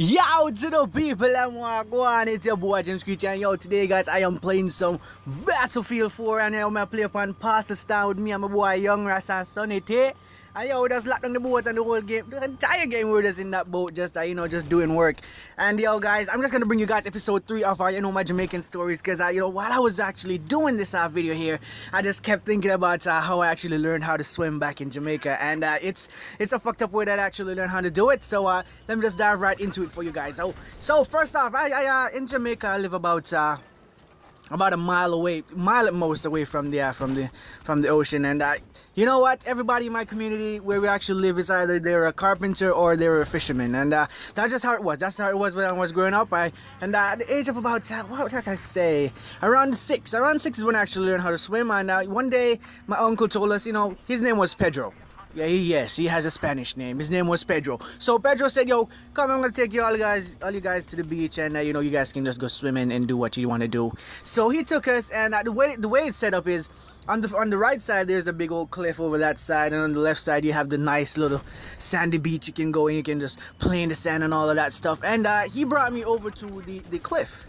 Yo to the people and go it's your boy Jim Screechie and yo today guys I am playing some Battlefield 4 and I'm gonna play upon Pakistan with me and my boy Young Ras and Sonny T. And yo, we just locked on the boat and the whole game, the entire game we are just in that boat, just uh, you know, just doing work. And yo, guys, I'm just gonna bring you guys episode three of our, you know, my Jamaican stories, cause uh, you know, while I was actually doing this uh, video here, I just kept thinking about uh, how I actually learned how to swim back in Jamaica, and uh, it's it's a fucked up way that I actually learned how to do it. So uh, let me just dive right into it for you guys. So, so first off, I, I uh, in Jamaica I live about uh, about a mile away, mile at most away from the uh, from the from the ocean. And uh, you know what? Everybody in my community where we actually live is either they're a carpenter or they're a fisherman, and uh, that's just how it was. That's how it was when I was growing up. I and uh, at the age of about uh, what can I say, around six, around six is when I actually learned how to swim. And uh, one day my uncle told us, you know, his name was Pedro. Yeah, he, yes, he has a Spanish name. His name was Pedro. So Pedro said, "Yo, come, I'm gonna take you all guys, all you guys to the beach, and uh, you know, you guys can just go swimming and do what you want to do." So he took us, and uh, the way the way it's set up is on the on the right side there's a big old cliff over that side, and on the left side you have the nice little sandy beach you can go and you can just play in the sand and all of that stuff. And uh, he brought me over to the the cliff.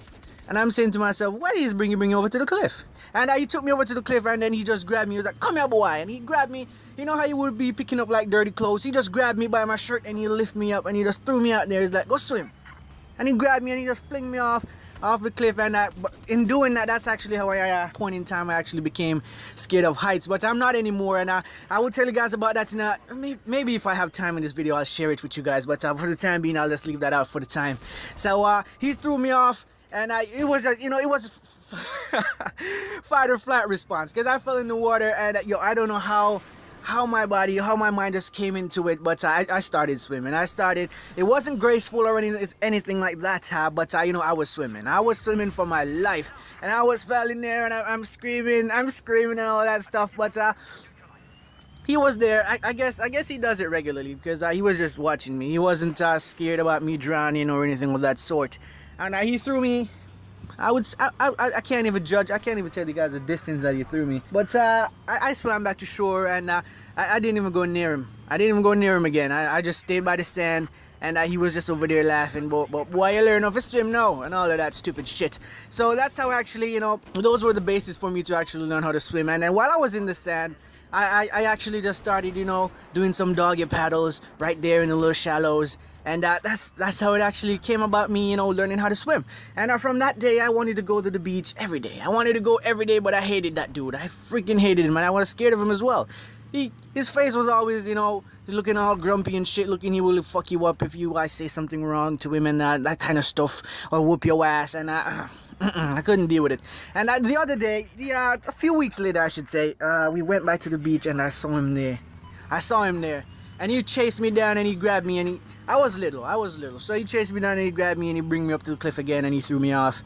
And I'm saying to myself, why did he bring over to the cliff? And uh, he took me over to the cliff and then he just grabbed me. He was like, come here, boy. And he grabbed me. You know how you would be picking up like dirty clothes? He just grabbed me by my shirt and he lift me up and he just threw me out there. He's like, go swim. And he grabbed me and he just fling me off off the cliff and uh, in doing that that's actually how I uh, point in time I actually became scared of heights but I'm not anymore and I, I will tell you guys about that in a, maybe if I have time in this video I'll share it with you guys but uh, for the time being I'll just leave that out for the time so uh, he threw me off and I, it was a, you know, it was fight or flight response because I fell in the water and yo, I don't know how how my body, how my mind just came into it, but I, I started swimming. I started, it wasn't graceful or anything, anything like that, but I, you know, I was swimming. I was swimming for my life, and I was falling there, and I, am screaming, I'm screaming and all that stuff, but uh, he was there. I, I, guess I guess he does it regularly because uh, he was just watching me. He wasn't uh, scared about me drowning or anything of that sort and uh, he threw me. I would I, I, I can't even judge. I can't even tell you guys the distance that he threw me. But uh, I, I swam back to shore and uh, I, I, didn't even go near him. I didn't even go near him again. I, I just stayed by the sand and uh, he was just over there laughing. But but why you learn how to swim now and all of that stupid shit. So that's how actually you know those were the basis for me to actually learn how to swim. And then while I was in the sand. I, I, I, actually just started, you know, doing some doggy paddles right there in the little shallows, and uh, that's that's how it actually came about me, you know, learning how to swim. And uh, from that day, I wanted to go to the beach every day. I wanted to go every day, but I hated that dude. I freaking hated him, and I was scared of him as well. He, his face was always, you know, looking all grumpy and shit, looking he will fuck you up if you I say something wrong to him and uh, that kind of stuff, or whoop your ass, and uh, I couldn't deal with it. And uh, the other day, the uh, a few weeks later, I should say, uh, we went back to the beach and I saw him there. I saw him there, and he chased me down and he grabbed me and he. I was little, I was little, so he chased me down and he grabbed me and he bring me up to the cliff again and he threw me off.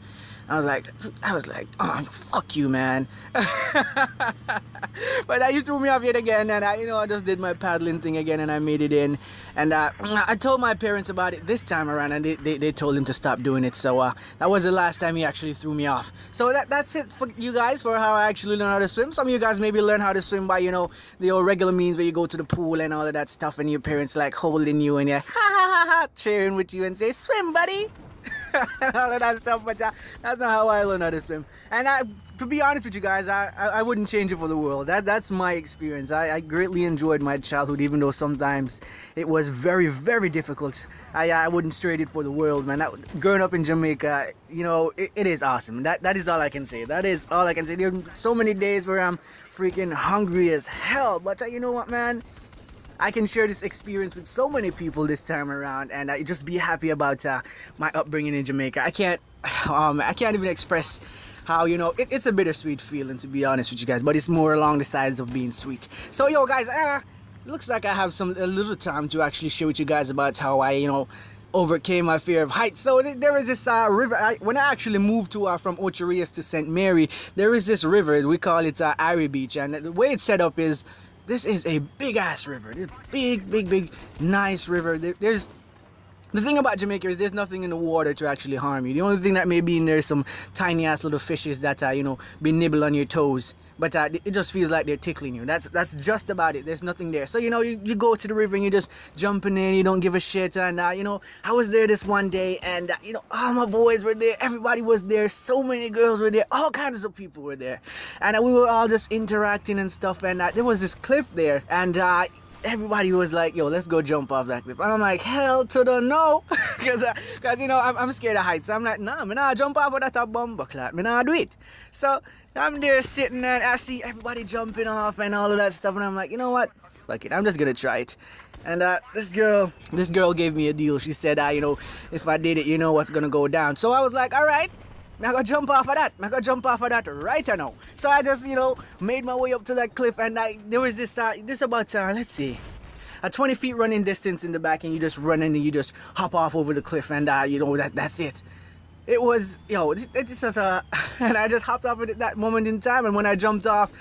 I was like, I was like, oh, fuck you, man. but uh, you threw me off yet again, and I, you know, I just did my paddling thing again, and I made it in. And uh, I told my parents about it this time around, and they, they, they told him to stop doing it. So uh, that was the last time he actually threw me off. So that that's it for you guys for how I actually learned how to swim. Some of you guys maybe learn how to swim by, you know, the old regular means where you go to the pool and all of that stuff, and your parents like holding you and you're ha ha ha ha cheering with you and say, swim, buddy. all of that stuff. But that's not how I learned how to swim. And I, to be honest with you guys, I, I, I wouldn't change it for the world. That that's my experience. I, I greatly enjoyed my childhood, even though sometimes it was very very difficult. I I wouldn't trade it for the world, man. That, growing up in Jamaica, you know, it, it is awesome. That that is all I can say. That is all I can say. There are so many days where I'm freaking hungry as hell. But uh, you know what, man? I can share this experience with so many people this time around, and I just be happy about uh, my upbringing in Jamaica. I can't, um, I can't even express how you know it, it's a bittersweet feeling to be honest with you guys, but it's more along the sides of being sweet. So yo, guys, uh, looks like I have some a little time to actually share with you guys about how I, you know, overcame my fear of heights. So there is this uh, river. I, when I actually moved to uh, from Ocho Rios to St. Mary, there is this river. We call it uh, Irie Beach, and the way it's set up is this is a big ass river. This big, big, big, nice river. There's the thing about Jamaica is there's nothing in the water to actually harm you. The only thing that may be in there is some tiny ass little fishes that uh, you know be nibble on your toes, but uh, it just feels like they're tickling you. That's that's just about it. There's nothing there. So you know you, you go to the river and you just jumping in, you don't give a shit. And uh, you know I was there this one day and uh, you know all my boys were there, everybody was there, so many girls were there, all kinds of people were there, and uh, we were all just interacting and stuff. And uh, there was this cliff there, and everybody was like, yo, let's go jump off that cliff. And I'm like, hell to the no. Because, uh, you know, I'm, I'm, scared of heights. So I'm like, nah, me nah jump off of that a bumper clot. Me nah do it. So I'm there sitting there and I see everybody jumping off and all of that stuff. And I'm like, you know what? Fuck it. I'm just going to try it. And uh, this girl, this girl gave me a deal. She said, uh, you know, if I did it, you know what's gonna go down. So I was like, all right, I gotta jump off of that. I gotta jump off of that right now. So I just, you know, made my way up to that cliff, and I there was this, uh, this about, uh, let's see, a 20 feet running distance in the back, and you just run in and you just hop off over the cliff, and uh, you know that that's it. It was, yo, it just as a, and I just hopped off at that moment in time, and when I jumped off.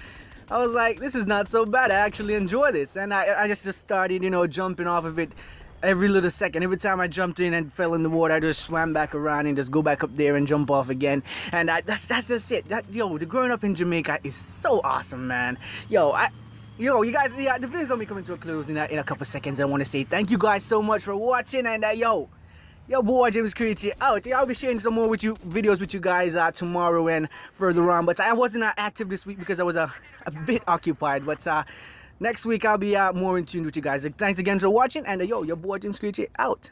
I was like, this is not so bad. I actually enjoy this. And I, I just, just started, you know, jumping off of it every little second. Every time I jumped in and fell in the water, I just swam back around and just go back up there and jump off again. And I, that's that's just it. That yo, the growing up in Jamaica is so awesome, man. Yo, I. Yo, you guys, yeah, the video's gonna be coming to a close in a, in a couple seconds. I want to say thank you guys so much for watching, and uh, yo, yo, boy, Jim Screechie out. I'll be sharing some more with you videos with you guys uh, tomorrow and further on. But I wasn't uh, active this week because I was uh, a bit occupied. But uh, Next week, I'll be uh, more in tune with you guys. Thanks again for watching, and uh, yo, your boy Jim Screechie out.